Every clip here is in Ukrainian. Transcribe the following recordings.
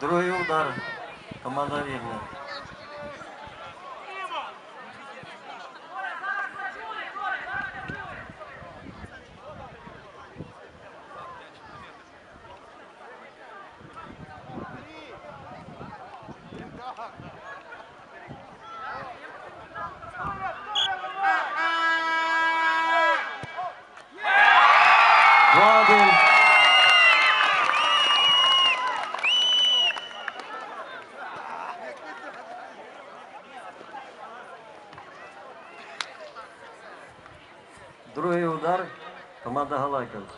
Другий удар. Команда Рівня. Другий удар. Команда Галайкович.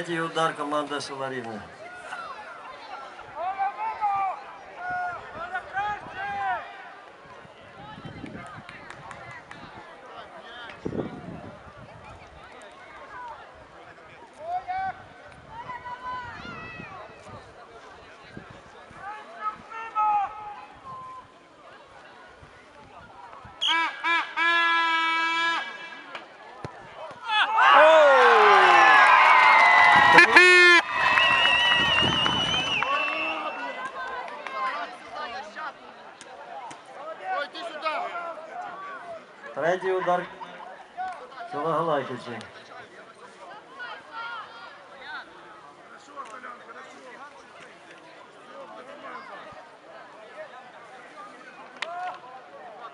Третій удар команда села Третій удар села Галайковича.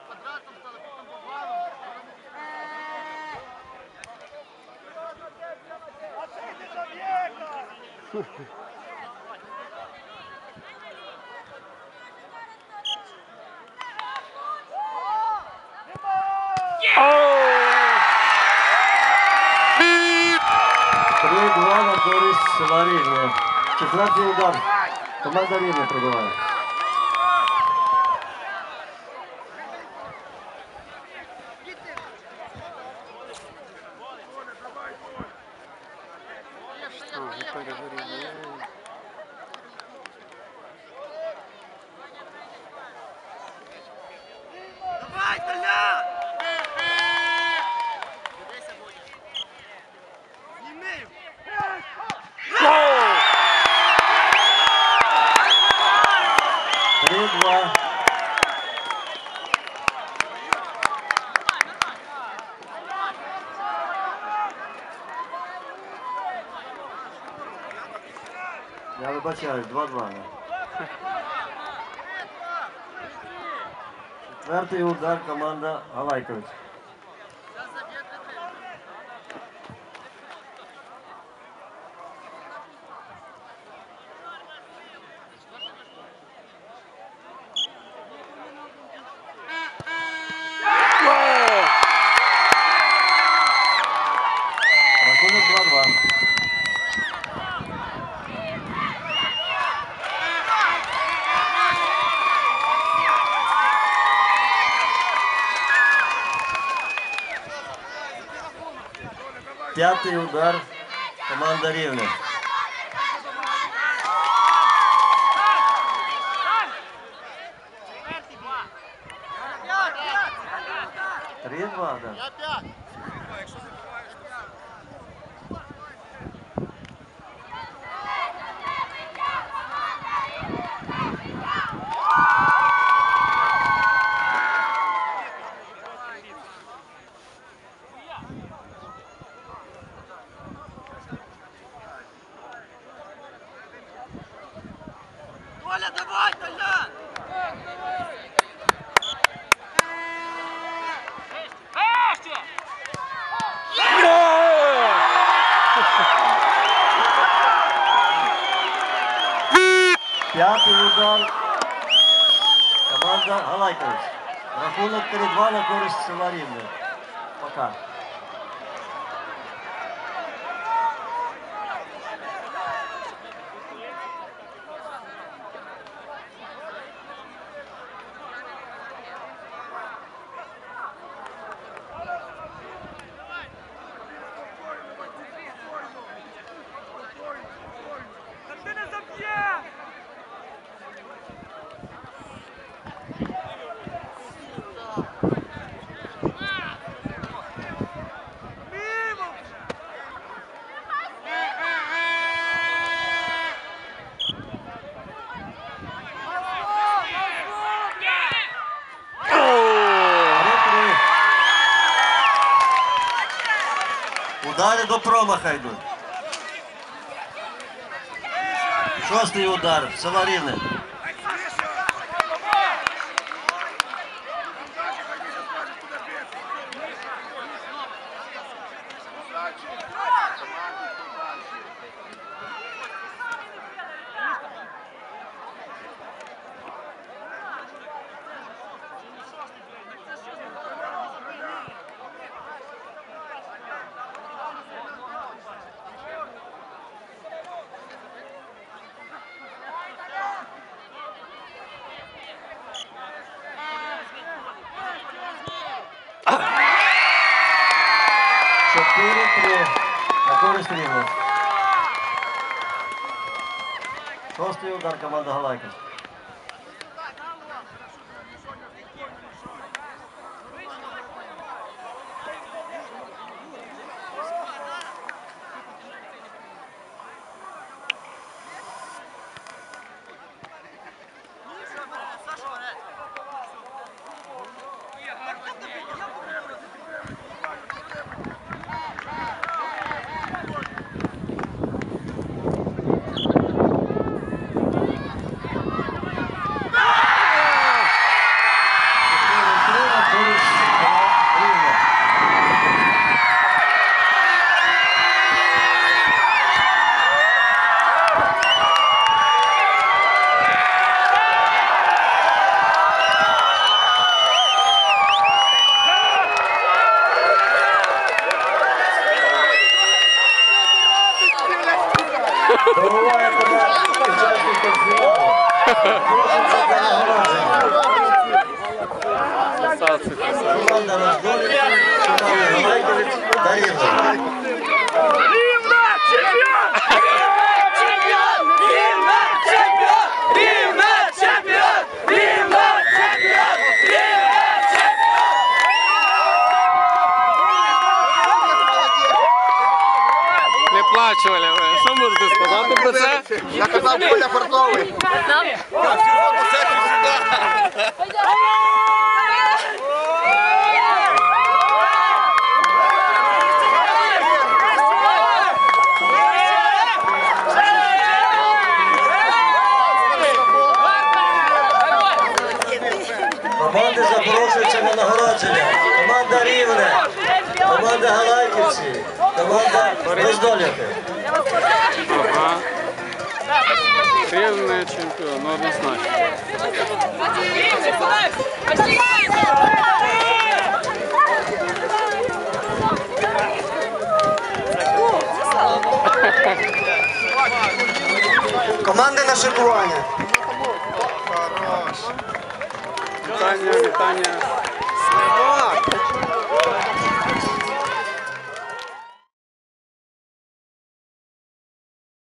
Квадратом стало, потом овалом. Три-два на користь села Рівне. Четвертий удар. Команда Рівне пробиває. Я вибачаюсь, 2-2. Четвертий удар команда Галайкович. Зараз заб'є тебе. Рахунок 2-2. П'ятий удар. Команда Рівне. Три-два, да. П'ятий удар. Команда Галайкович. Рахунок 3-2 на користь села. Пока. удари до промаха йдуть. Шостий удар, Саваріни. 4-3 на користь рівно. Шостий удар команда Галайкас. Проситься за Я Коля Фартовий. Команди запрошуються на нагородження. Команда Рівне, команда Галайківці, команда Роздолівки. Рівний чемпіон, ну однозначно. Команди на шикування. Вітання, вітання.